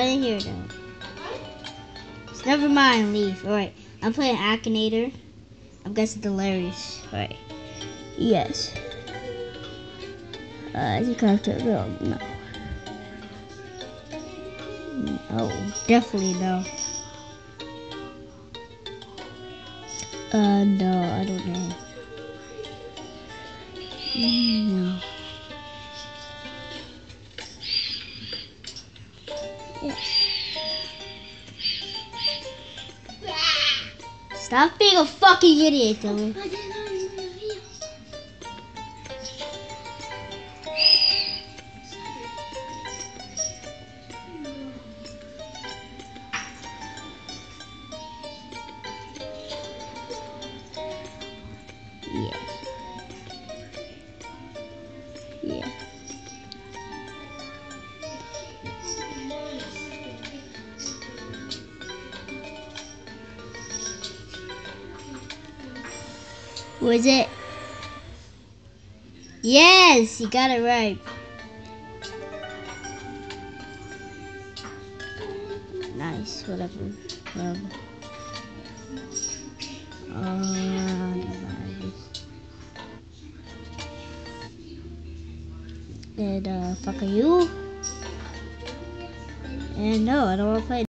I didn't hear never mind, leave. Alright, I'm playing Akinator. I'm guessing hilarious. Alright. Yes. Uh, is your character real? No. No, definitely no. Uh, no, I don't know. Mm, No. Stop being a fucking idiot, Dylan. Yes. Was it? Yes, you got it right. Nice, whatever. Um, uh. And uh, fuck are you? And no, I don't want to play.